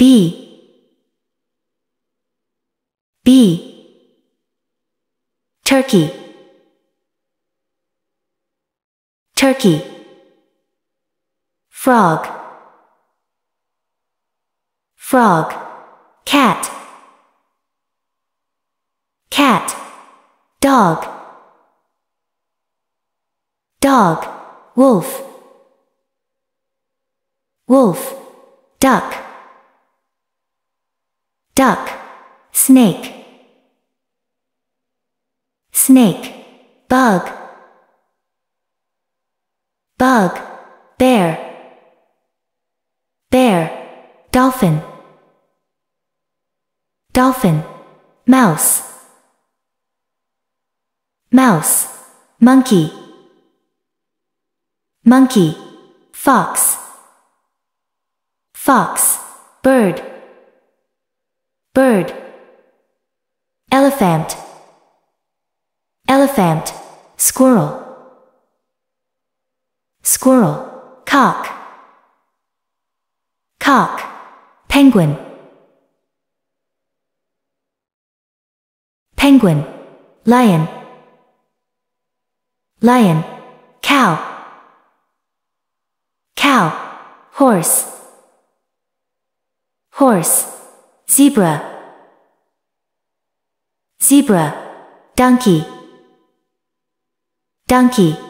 bee bee turkey. Turkey. Frog. Frog. Cat. Cat. Dog. Dog. Wolf. Wolf. Duck duck snake snake bug bug bear bear dolphin dolphin mouse mouse monkey monkey fox fox bird bird. Elephant. Elephant. Squirrel. Squirrel. Cock. Cock. Penguin. Penguin. Lion. Lion. Cow. Cow. Horse. Horse zebra. Zebra. Donkey. Donkey